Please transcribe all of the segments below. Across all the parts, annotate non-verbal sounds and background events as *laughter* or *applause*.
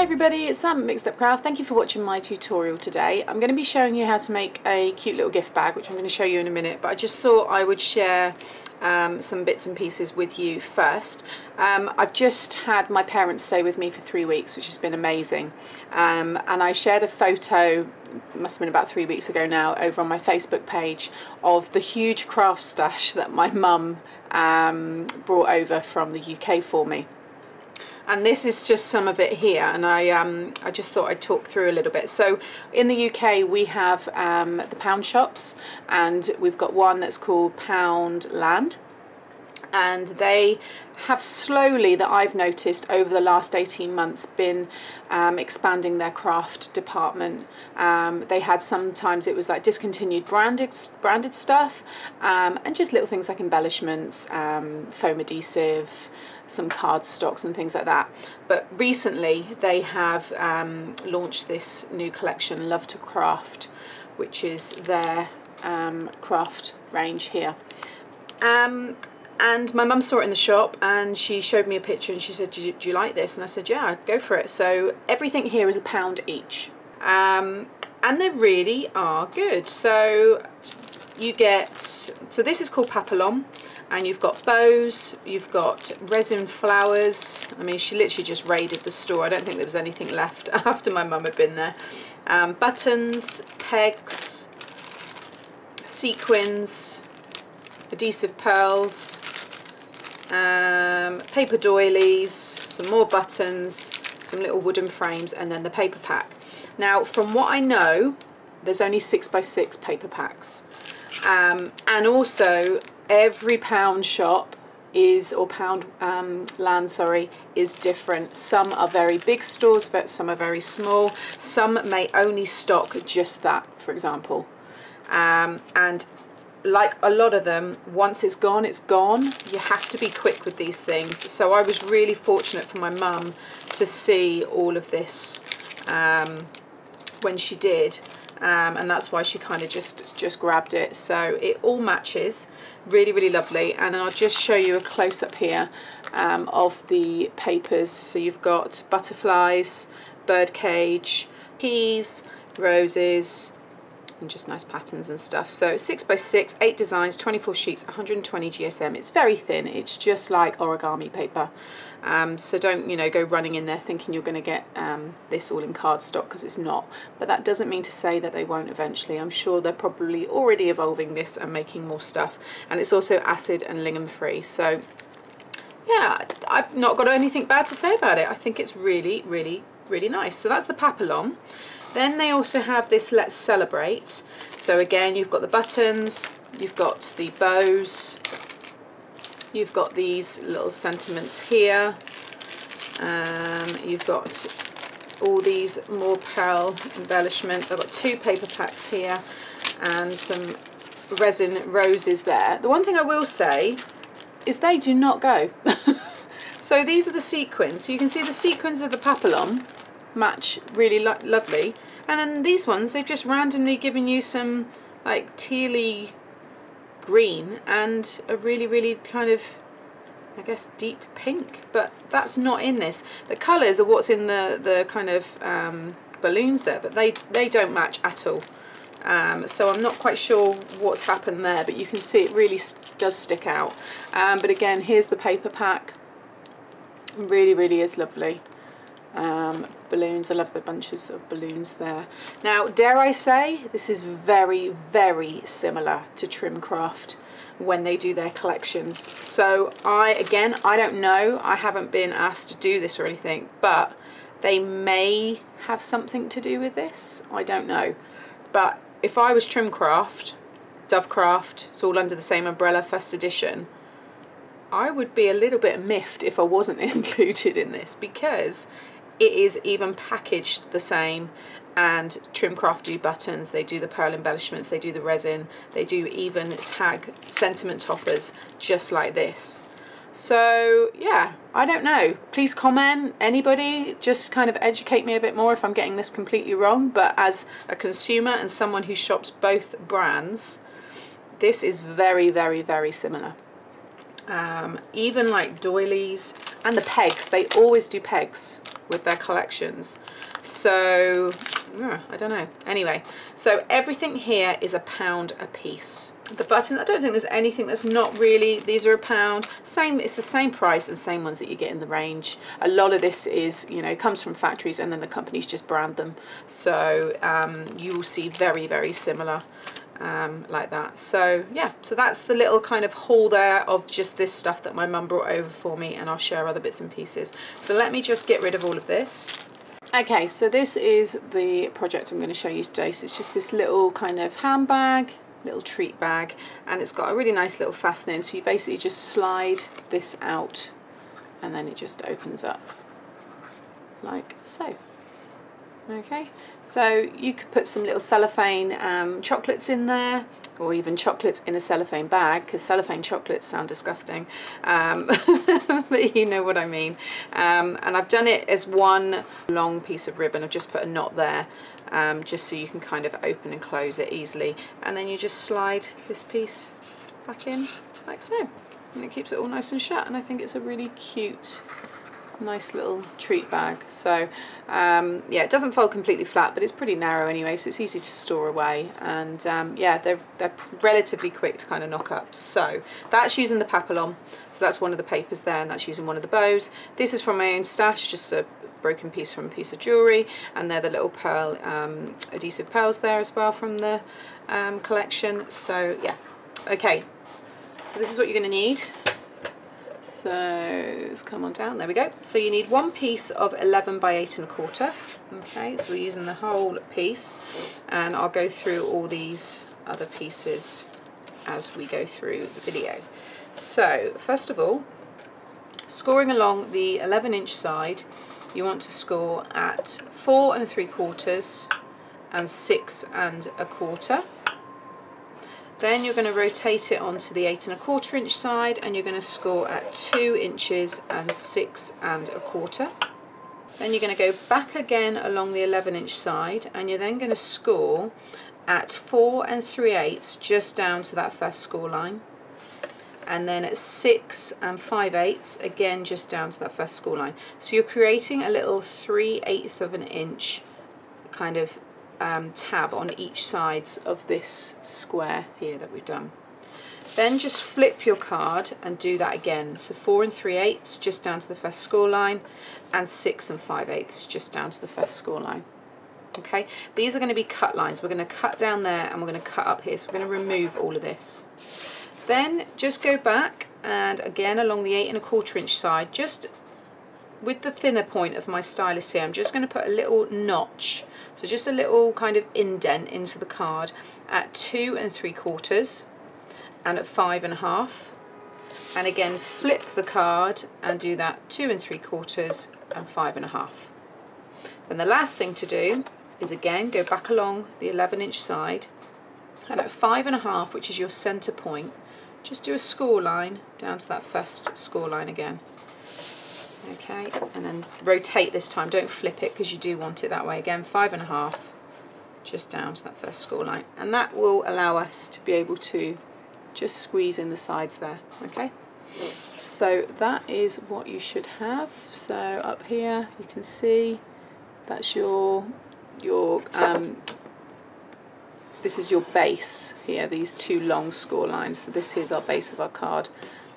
Hi everybody, it's Sam at Mixed Up Craft. Thank you for watching my tutorial today. I'm going to be showing you how to make a cute little gift bag, which I'm going to show you in a minute, but I just thought I would share um, some bits and pieces with you first. Um, I've just had my parents stay with me for three weeks, which has been amazing. Um, and I shared a photo, must have been about three weeks ago now, over on my Facebook page of the huge craft stash that my mum um, brought over from the UK for me and this is just some of it here and I um, I just thought I'd talk through a little bit. So in the UK we have um, the pound shops and we've got one that's called Poundland and they have slowly that I've noticed over the last 18 months been um, expanding their craft department. Um, they had sometimes it was like discontinued branded branded stuff um, and just little things like embellishments um, foam adhesive some card stocks and things like that. But recently they have um, launched this new collection, Love to Craft, which is their um, craft range here. Um, and my mum saw it in the shop and she showed me a picture and she said, do you, do you like this? And I said, yeah, go for it. So everything here is a pound each. Um, and they really are good. So you get, so this is called Papillon and you've got bows, you've got resin flowers. I mean, she literally just raided the store. I don't think there was anything left *laughs* after my mum had been there. Um, buttons, pegs, sequins, adhesive pearls, um, paper doilies, some more buttons, some little wooden frames, and then the paper pack. Now, from what I know, there's only six by six paper packs. Um, and also every pound shop is or pound um, land sorry is different. Some are very big stores but some are very small. Some may only stock just that for example. Um, and like a lot of them once it's gone it's gone. You have to be quick with these things. So I was really fortunate for my mum to see all of this um, when she did. Um, and that's why she kind of just just grabbed it. So it all matches really really lovely. And then I'll just show you a close-up here um, of the papers. So you've got butterflies birdcage keys roses and just nice patterns and stuff so 6 by 6 8 designs 24 sheets 120 GSM it's very thin it's just like origami paper um, so don't, you know, go running in there thinking you're going to get um, this all in cardstock because it's not. But that doesn't mean to say that they won't eventually. I'm sure they're probably already evolving this and making more stuff. And it's also acid and lignin free. So yeah, I've not got anything bad to say about it. I think it's really, really, really nice. So that's the Papillon. Then they also have this Let's Celebrate. So again, you've got the buttons, you've got the bows, You've got these little sentiments here. Um, you've got all these more pearl embellishments. I've got two paper packs here and some resin roses there. The one thing I will say is they do not go. *laughs* so these are the sequins. So you can see the sequins of the papillon match really lo lovely. And then these ones, they've just randomly given you some like tealy green and a really, really kind of, I guess, deep pink. But that's not in this. The colours are what's in the, the kind of um, balloons there, but they, they don't match at all. Um, so I'm not quite sure what's happened there, but you can see it really does stick out. Um, but again, here's the paper pack. Really, really is lovely um, balloons. I love the bunches of balloons there. Now, dare I say, this is very, very similar to Trimcraft when they do their collections. So I, again, I don't know. I haven't been asked to do this or anything, but they may have something to do with this. I don't know. But if I was Trimcraft, Dovecraft, it's all under the same umbrella, first edition, I would be a little bit miffed if I wasn't *laughs* included in this because it is even packaged the same and Trimcraft do buttons, they do the pearl embellishments, they do the resin, they do even tag sentiment toppers just like this. So yeah, I don't know. Please comment, anybody, just kind of educate me a bit more if I'm getting this completely wrong. But as a consumer and someone who shops both brands, this is very, very, very similar. Um, even like doilies and the pegs, they always do pegs with their collections. So, yeah, I don't know. Anyway, so everything here is a pound a piece. The button, I don't think there's anything that's not really, these are a pound. Same, it's the same price and same ones that you get in the range. A lot of this is, you know, comes from factories and then the companies just brand them. So um, you will see very, very similar um, like that. So yeah, so that's the little kind of haul there of just this stuff that my mum brought over for me and I'll share other bits and pieces. So let me just get rid of all of this. Okay, so this is the project I'm going to show you today. So it's just this little kind of handbag, little treat bag, and it's got a really nice little fastening. So you basically just slide this out and then it just opens up like so. Okay, so you could put some little cellophane um, chocolates in there or even chocolates in a cellophane bag because cellophane chocolates sound disgusting um, *laughs* but you know what I mean. Um, and I've done it as one long piece of ribbon I've just put a knot there um, just so you can kind of open and close it easily. And then you just slide this piece back in like so. And it keeps it all nice and shut and I think it's a really cute nice little treat bag. So um, yeah it doesn't fold completely flat but it's pretty narrow anyway so it's easy to store away. And um, yeah they're, they're relatively quick to kind of knock up. So that's using the papillon. So that's one of the papers there and that's using one of the bows. This is from my own stash just a broken piece from a piece of jewellery. And they're the little pearl um, adhesive pearls there as well from the um, collection. So yeah. Okay. So this is what you're going to need so let's come on down, there we go. So you need one piece of 11 by 8 and a quarter. Okay, so we're using the whole piece and I'll go through all these other pieces as we go through the video. So first of all, scoring along the 11 inch side, you want to score at 4 and 3 quarters and 6 and a quarter. Then you're going to rotate it onto the eight and a quarter inch side and you're going to score at two inches and six and a quarter. Then you're going to go back again along the 11 inch side and you're then going to score at four and three eighths just down to that first score line and then at six and five eighths again just down to that first score line so you're creating a little three eighths of an inch kind of um, tab on each sides of this square here that we've done. Then just flip your card and do that again. So 4 and 3 eighths just down to the first score line and 6 and 5 eighths just down to the first score line. Okay, these are going to be cut lines. We're going to cut down there and we're going to cut up here. So we're going to remove all of this. Then just go back and again along the 8 and a quarter inch side, just with the thinner point of my stylus here, I'm just going to put a little notch so just a little kind of indent into the card at two and three quarters and at five and a half. And again, flip the card and do that two and three quarters and five and a half. Then the last thing to do is again go back along the 11 inch side and at five and a half, which is your center point, just do a score line down to that first score line again okay and then rotate this time. Don't flip it because you do want it that way. Again five and a half just down to that first score line and that will allow us to be able to just squeeze in the sides there okay? So that is what you should have. So up here you can see that's your your um, this is your base here these two long score lines so this is our base of our card.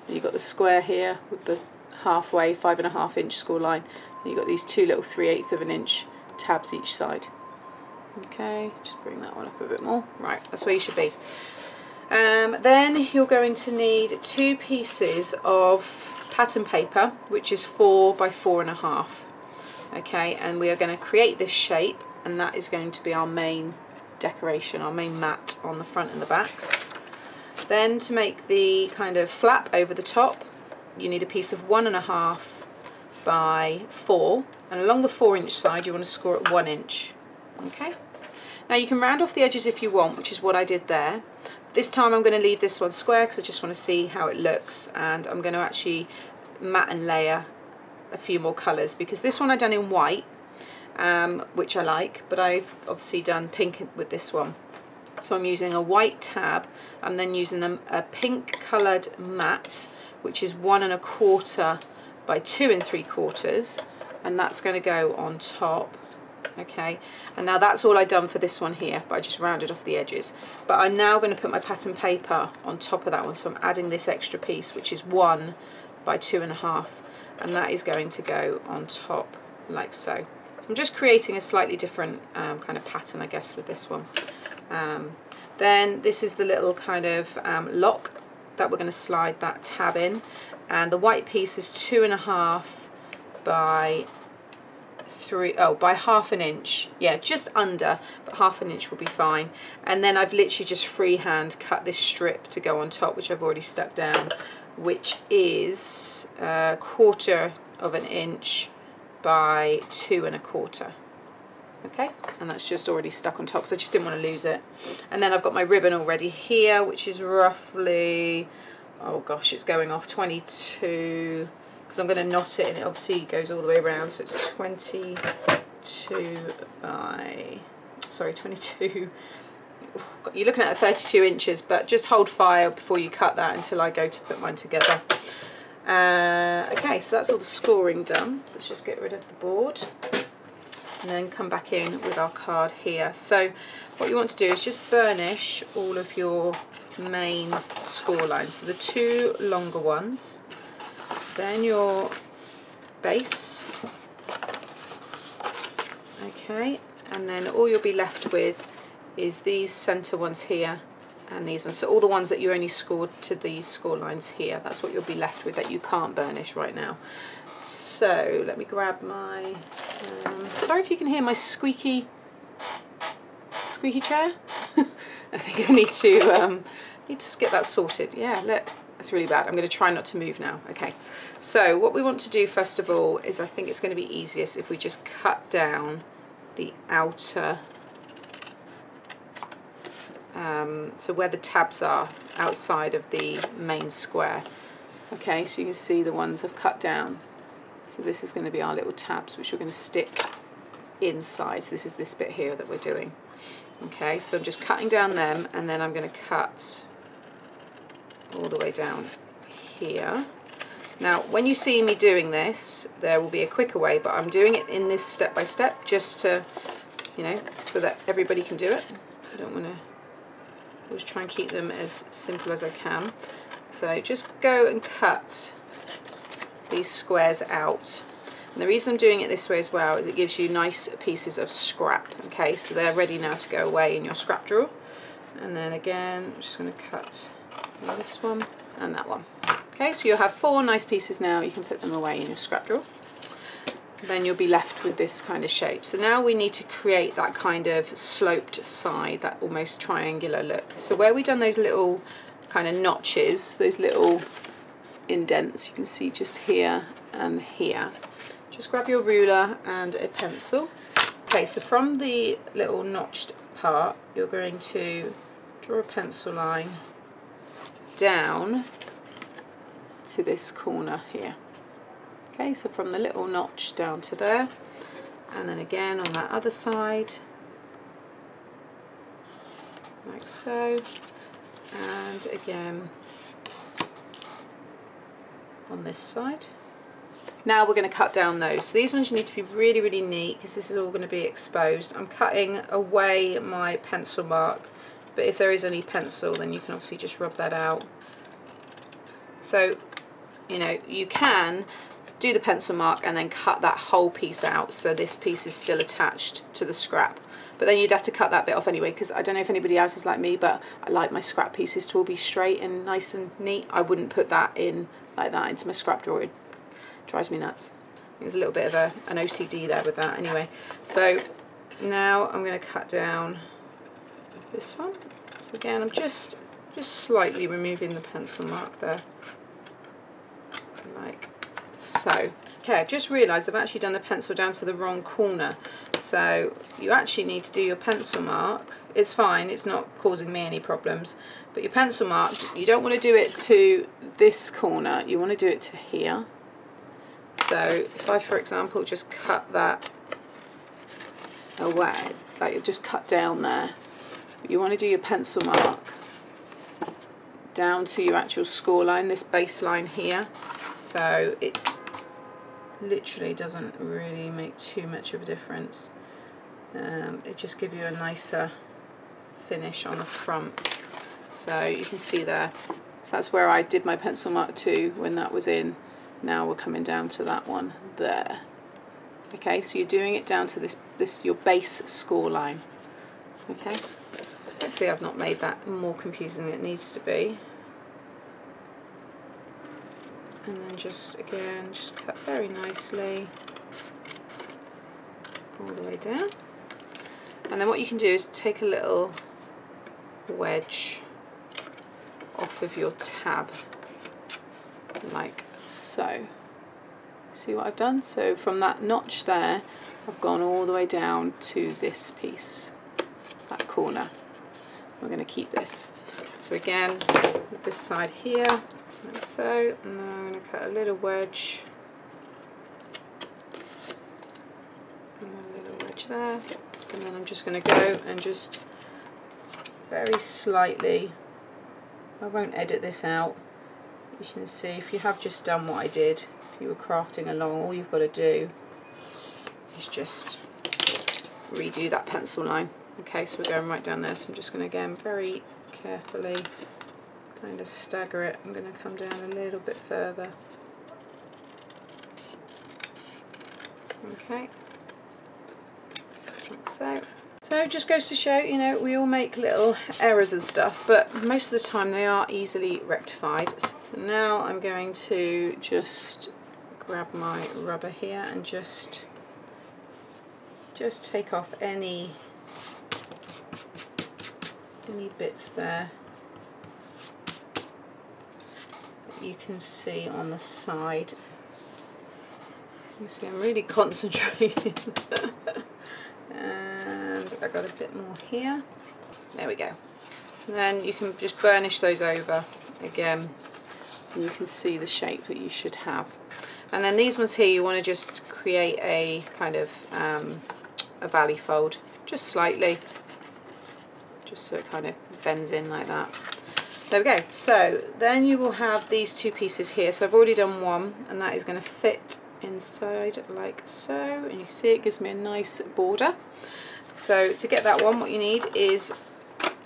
You've got the square here with the halfway, five and a half inch score line. And you've got these two little 3 eighths of an inch tabs each side. Okay, just bring that one up a bit more. Right, that's where you should be. Um, then you're going to need two pieces of pattern paper, which is four by four and a half. Okay, and we are going to create this shape, and that is going to be our main decoration, our main mat on the front and the backs. Then to make the kind of flap over the top, you need a piece of one and a half by four. And along the four inch side you want to score at one inch. Okay. Now you can round off the edges if you want which is what I did there. This time I'm going to leave this one square because I just want to see how it looks. And I'm going to actually mat and layer a few more colours because this one I done in white um, which I like but I've obviously done pink with this one. So I'm using a white tab. I'm then using a, a pink coloured mat which is one and a quarter by two and three quarters and that's going to go on top okay? And now that's all I've done for this one here but I just rounded off the edges. But I'm now going to put my pattern paper on top of that one so I'm adding this extra piece which is one by two and a half and that is going to go on top like so. So I'm just creating a slightly different um, kind of pattern I guess with this one. Um, then this is the little kind of um, lock that we're going to slide that tab in. And the white piece is two and a half by three oh by half an inch. Yeah just under but half an inch will be fine. And then I've literally just freehand cut this strip to go on top which I've already stuck down which is a quarter of an inch by two and a quarter okay and that's just already stuck on top because I just didn't want to lose it. And then I've got my ribbon already here which is roughly oh gosh it's going off 22 because I'm going to knot it and it obviously goes all the way around so it's 22 by sorry 22 *laughs* you're looking at 32 inches but just hold fire before you cut that until I go to put mine together. Uh, okay so that's all the scoring done. So let's just get rid of the board and then come back in with our card here. So what you want to do is just burnish all of your main score lines. So the two longer ones, then your base, okay, and then all you'll be left with is these centre ones here and these ones. So all the ones that you only scored to these score lines here, that's what you'll be left with that you can't burnish right now. So let me grab my, um, sorry if you can hear my squeaky, squeaky chair. *laughs* I think I need to, um, need to get that sorted. Yeah, look, that's really bad. I'm going to try not to move now. Okay, so what we want to do first of all is I think it's going to be easiest if we just cut down the outer, um, so where the tabs are outside of the main square. Okay, so you can see the ones I've cut down so this is going to be our little tabs which we're going to stick inside. So this is this bit here that we're doing. Okay, so I'm just cutting down them and then I'm going to cut all the way down here. Now, when you see me doing this, there will be a quicker way, but I'm doing it in this step by step just to, you know, so that everybody can do it. I don't want to always try and keep them as simple as I can. So just go and cut these squares out. And the reason I'm doing it this way as well is it gives you nice pieces of scrap. Okay, so they're ready now to go away in your scrap drawer. And then again, I'm just going to cut this one and that one. Okay, so you'll have four nice pieces now. You can put them away in your scrap drawer. Then you'll be left with this kind of shape. So now we need to create that kind of sloped side, that almost triangular look. So where we've done those little kind of notches, those little indents you can see just here and here. Just grab your ruler and a pencil. Okay, so from the little notched part, you're going to draw a pencil line down to this corner here. Okay, so from the little notch down to there, and then again on that other side, like so, and again on this side. Now we're going to cut down those. So these ones you need to be really, really neat because this is all going to be exposed. I'm cutting away my pencil mark, but if there is any pencil, then you can obviously just rub that out. So, you know, you can do the pencil mark and then cut that whole piece out so this piece is still attached to the scrap. But then you'd have to cut that bit off anyway because I don't know if anybody else is like me, but I like my scrap pieces to all be straight and nice and neat. I wouldn't put that in like that into my scrap drawer. It drives me nuts. There's a little bit of a, an OCD there with that anyway. So now I'm going to cut down this one. So again, I'm just just slightly removing the pencil mark there, like so. Okay, I've just realised I've actually done the pencil down to the wrong corner. So you actually need to do your pencil mark. It's fine, it's not causing me any problems. But your pencil mark, you don't want to do it to this corner, you want to do it to here. So if I, for example, just cut that away, like just cut down there, but you want to do your pencil mark down to your actual score line, this baseline here. So it literally doesn't really make too much of a difference. Um, it just gives you a nicer finish on the front. So you can see there. So that's where I did my pencil mark too when that was in. Now we're coming down to that one there. Okay, so you're doing it down to this, this your base score line. Okay, hopefully I've not made that more confusing than it needs to be. And then just again, just cut very nicely all the way down. And then what you can do is take a little wedge off of your tab like so. See what I've done? So from that notch there, I've gone all the way down to this piece, that corner. We're going to keep this. So again, with this side here, like so, and then I'm going to cut a little wedge, a little wedge there, and then I'm just going to go and just very slightly, I won't edit this out, you can see if you have just done what I did, if you were crafting along, all you've got to do is just redo that pencil line. Okay, so we're going right down there, so I'm just going to again very carefully kind of stagger it. I'm going to come down a little bit further. Okay, like so. So it just goes to show, you know, we all make little errors and stuff, but most of the time they are easily rectified. So now I'm going to just grab my rubber here and just just take off any any bits there that you can see on the side. You see I'm really concentrating. *laughs* and I got a bit more here. There we go. So then you can just burnish those over again and you can see the shape that you should have. And then these ones here you want to just create a kind of um, a valley fold, just slightly, just so it kind of bends in like that. There we go. So then you will have these two pieces here. So I've already done one and that is going to fit inside like so and you can see it gives me a nice border so to get that one what you need is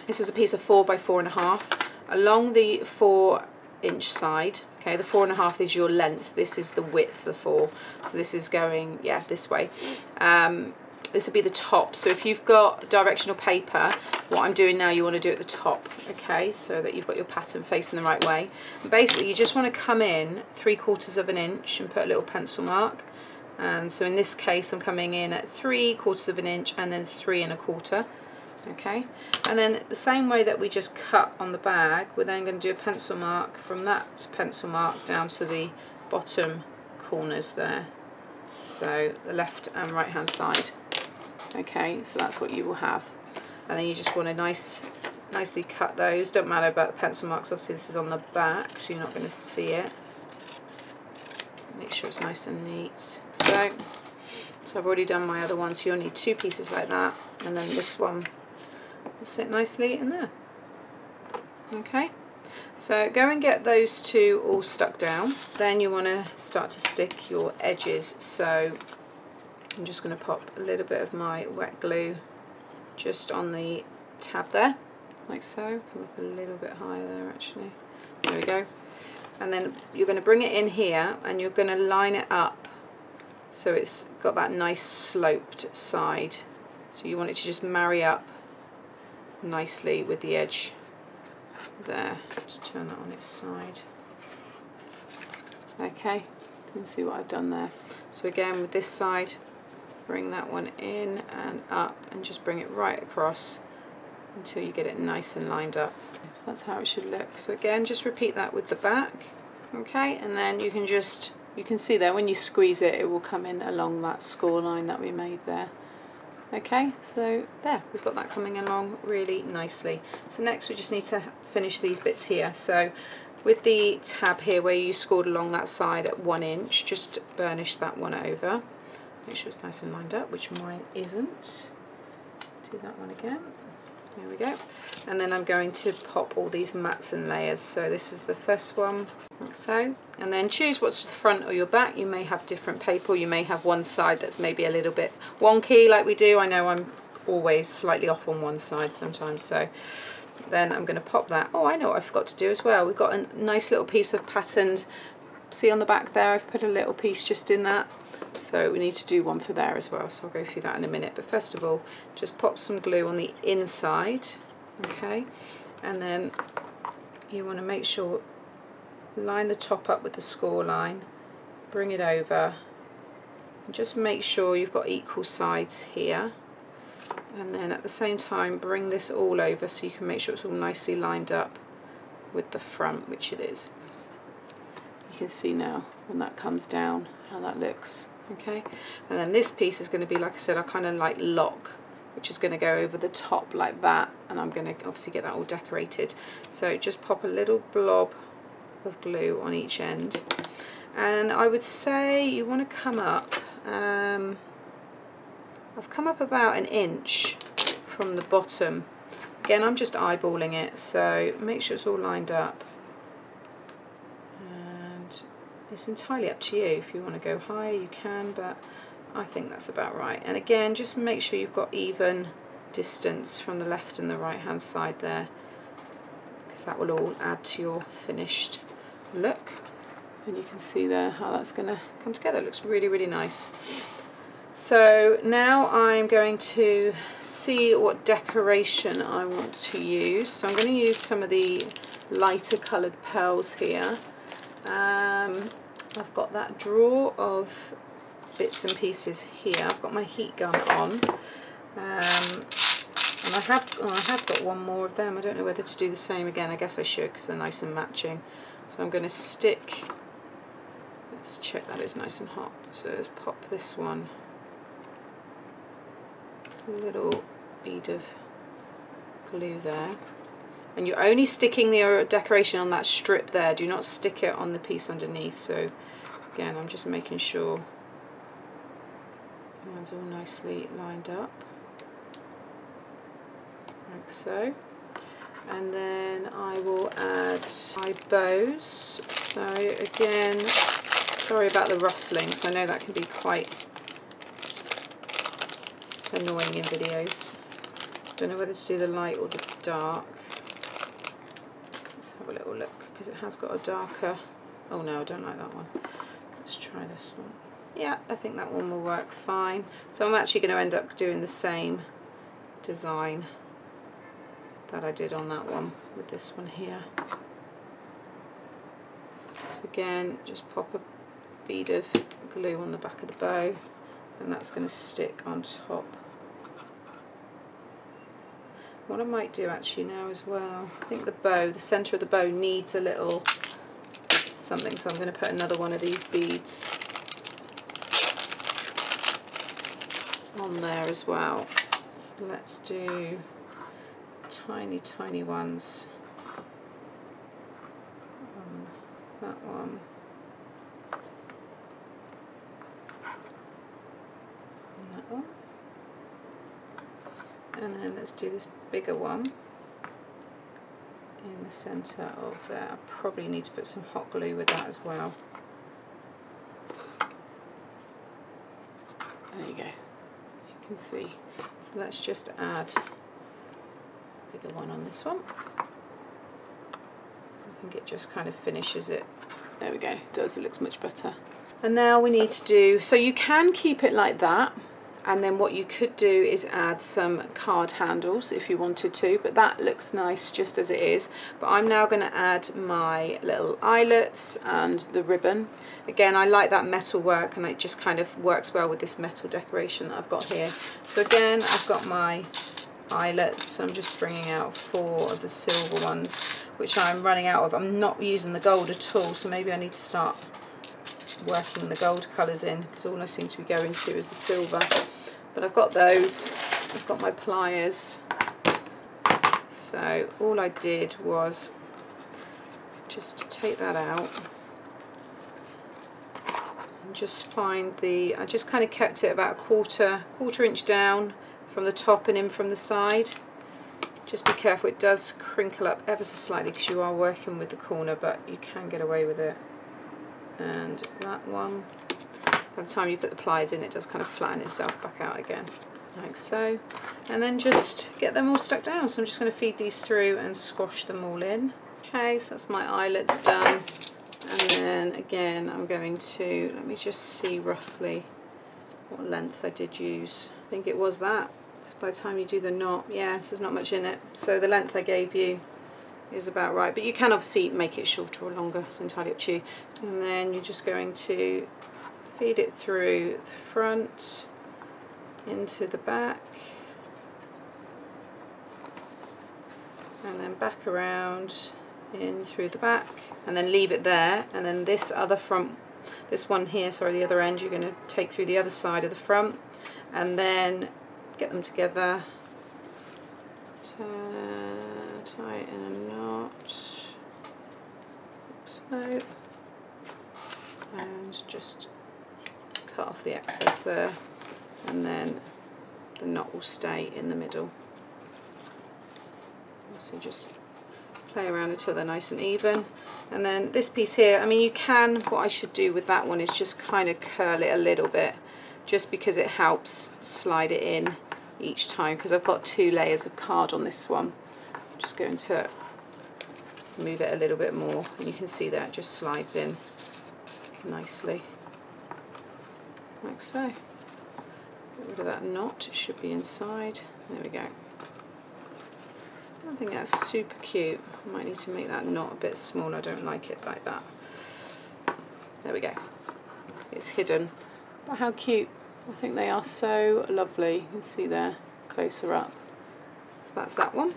this was a piece of four by four and a half along the four inch side okay? The four and a half is your length. This is the width the four. So this is going yeah this way. Um, this would be the top. So if you've got directional paper what I'm doing now you want to do it at the top okay? So that you've got your pattern facing the right way. And basically you just want to come in three quarters of an inch and put a little pencil mark and so in this case I'm coming in at three quarters of an inch and then three and a quarter okay? And then the same way that we just cut on the bag we're then going to do a pencil mark from that pencil mark down to the bottom corners there. So the left and right hand side okay? So that's what you will have. And then you just want to nice nicely cut those. Don't matter about the pencil marks obviously this is on the back so you're not going to see it make sure it's nice and neat so so I've already done my other one so you'll need two pieces like that and then this one will sit nicely in there okay so go and get those two all stuck down then you want to start to stick your edges so I'm just going to pop a little bit of my wet glue just on the tab there, like so. Come up a little bit higher there actually. There we go. And then you're going to bring it in here and you're going to line it up so it's got that nice sloped side. So you want it to just marry up nicely with the edge there. Just turn that on its side. Okay, you can see what I've done there. So again with this side bring that one in and up and just bring it right across until you get it nice and lined up. So that's how it should look. So again, just repeat that with the back, okay? And then you can just, you can see there, when you squeeze it, it will come in along that score line that we made there. Okay, so there, we've got that coming along really nicely. So next we just need to finish these bits here. So with the tab here where you scored along that side at one inch, just burnish that one over. Make sure it's nice and lined up, which mine isn't. Do that one again. There we go. And then I'm going to pop all these mats and layers. So this is the first one. like so. And then choose what's the front or your back. You may have different paper you may have one side that's maybe a little bit wonky like we do. I know I'm always slightly off on one side sometimes. So then I'm going to pop that. Oh I know what I forgot to do as well. We've got a nice little piece of patterned see on the back there I've put a little piece just in that so we need to do one for there as well so I'll go through that in a minute. But first of all just pop some glue on the inside okay? And then you want to make sure line the top up with the score line bring it over. Just make sure you've got equal sides here. And then at the same time bring this all over so you can make sure it's all nicely lined up with the front which it is. You can see now when that comes down how that looks okay? And then this piece is going to be like I said I kind of like lock which is going to go over the top like that and I'm going to obviously get that all decorated. So just pop a little blob of glue on each end. And I would say you want to come up um, I've come up about an inch from the bottom. Again I'm just eyeballing it so make sure it's all lined up and it's entirely up to you. If you want to go higher you can but I think that's about right. And again just make sure you've got even distance from the left and the right hand side there because that will all add to your finished look. And you can see there how that's going to come together. It looks really really nice. So now I'm going to see what decoration I want to use. So I'm going to use some of the lighter coloured pearls here um, I've got that drawer of bits and pieces here. I've got my heat gun on. Um, and I have, oh, I have got one more of them. I don't know whether to do the same again. I guess I should because they're nice and matching. So I'm going to stick, let's check that is nice and hot. So let's pop this one. A little bead of glue there. And you're only sticking the uh, decoration on that strip there. Do not stick it on the piece underneath. So again, I'm just making sure Mine's all nicely lined up, like so. And then I will add my bows. So again, sorry about the rustling, so I know that can be quite annoying in videos. Don't know whether to do the light or the dark. Have a little look, because it has got a darker... Oh no, I don't like that one. Let's try this one. Yeah I think that one will work fine. So I'm actually going to end up doing the same design that I did on that one with this one here. So again just pop a bead of glue on the back of the bow and that's going to stick on top what I might do actually now as well I think the bow the center of the bow needs a little something so I'm going to put another one of these beads on there as well. So let's do tiny, tiny ones on that one. And that one. And then let's do this bigger one in the centre of there. I probably need to put some hot glue with that as well. There you go you can see. So let's just add a bigger one on this one. I think it just kind of finishes it. There we go, it does, it looks much better. And now we need to do, so you can keep it like that and then what you could do is add some card handles if you wanted to but that looks nice just as it is. But I'm now going to add my little eyelets and the ribbon. Again I like that metal work and it just kind of works well with this metal decoration that I've got here. So again I've got my eyelets. So I'm just bringing out four of the silver ones which I'm running out of. I'm not using the gold at all so maybe I need to start working the gold colours in because all I seem to be going to is the silver. But I've got those. I've got my pliers. So all I did was just take that out and just find the I just kind of kept it about a quarter quarter inch down from the top and in from the side. Just be careful it does crinkle up ever so slightly because you are working with the corner but you can get away with it and that one. By the time you put the pliers in it does kind of flatten itself back out again like so. And then just get them all stuck down. So I'm just going to feed these through and squash them all in. Okay so that's my eyelets done. And then again I'm going to let me just see roughly what length I did use. I think it was that. Because by the time you do the knot yes there's not much in it. So the length I gave you is about right but you can obviously make it shorter or longer it's entirely up to you. And then you're just going to feed it through the front into the back and then back around in through the back and then leave it there. And then this other front this one here sorry the other end you're going to take through the other side of the front and then get them together. Knot and just cut off the excess there and then the knot will stay in the middle. So just play around until they're nice and even. And then this piece here I mean you can what I should do with that one is just kind of curl it a little bit just because it helps slide it in each time because I've got two layers of card on this one. I'm just going to move it a little bit more and you can see that just slides in nicely like so get rid of that knot it should be inside there we go I think that's super cute. Might need to make that knot a bit smaller. I don't like it like that. There we go. It's hidden. But how cute. I think they are so lovely. You can see there closer up. So that's that one.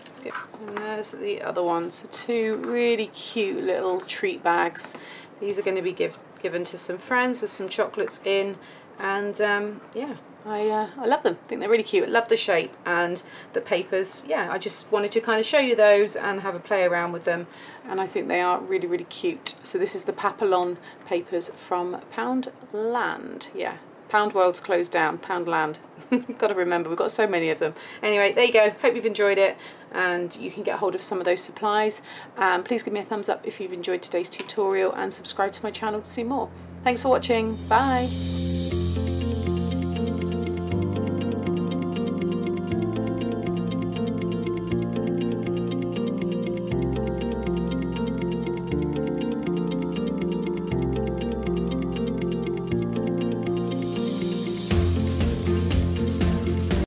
And there's the other one. So two really cute little treat bags. These are going to be give, given to some friends with some chocolates in. And um, yeah, I, uh, I love them. I think they're really cute. I love the shape and the papers. Yeah, I just wanted to kind of show you those and have a play around with them. And I think they are really, really cute. So this is the Papillon papers from Poundland. Yeah, Pound World's closed down. Poundland. *laughs* got to remember, we've got so many of them. Anyway, there you go. Hope you've enjoyed it and you can get hold of some of those supplies. Um, please give me a thumbs up if you've enjoyed today's tutorial and subscribe to my channel to see more. Thanks for watching. Bye.